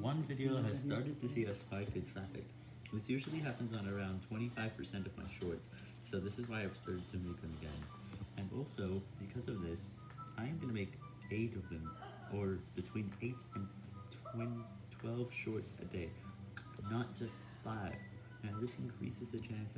One video has mm-hmm. started to see a spike in traffic. This usually happens on around 25% of my shorts, so this is why I've started to make them again. And also, because of this, I am going to make 8 of them, or between 8 and 12 shorts a day, not just 5. And this increases the chance.